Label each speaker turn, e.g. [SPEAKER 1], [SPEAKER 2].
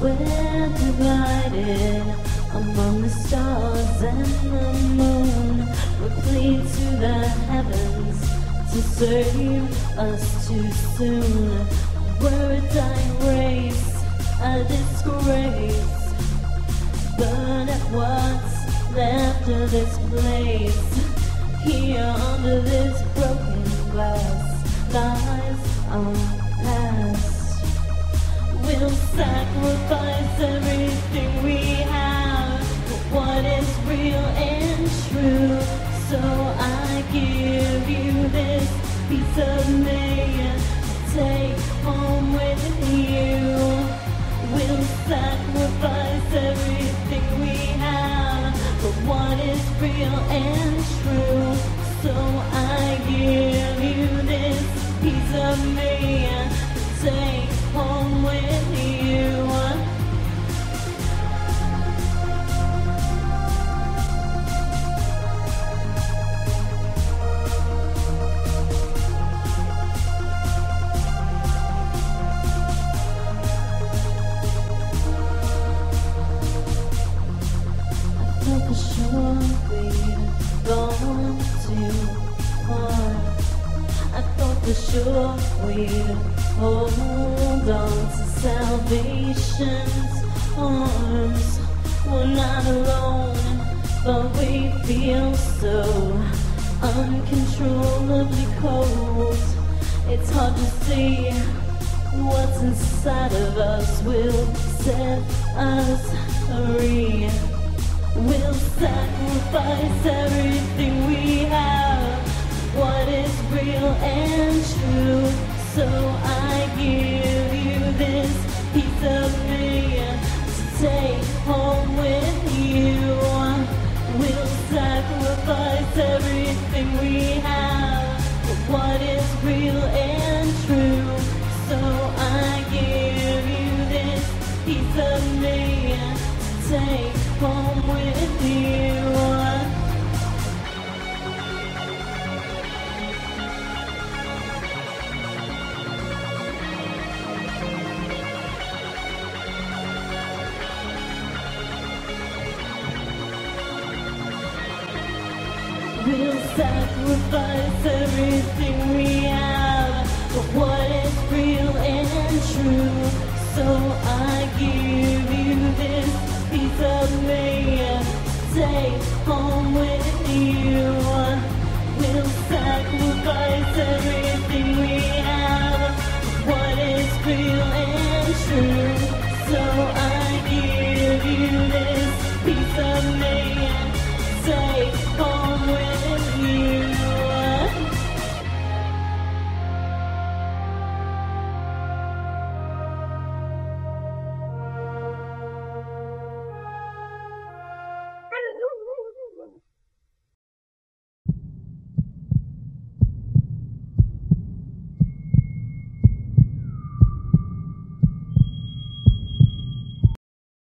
[SPEAKER 1] We're divided among the stars and the moon. We plead to the heavens to save us too soon. We're a dying race, a disgrace. Burn at what's left of this place. Here under this broken glass lies our real and true. So I give you this piece of me. Take For sure we'd gone too far. I thought for sure we'd hold on to salvation's arms. We're not alone, but we feel so uncontrollably cold. It's hard to see what's inside of us will set us free. Sacrifice everything we have, what is real and true. So We'll sacrifice everything we have for what is real and true. So I give you this piece of me. Take home with you. We'll sacrifice everything.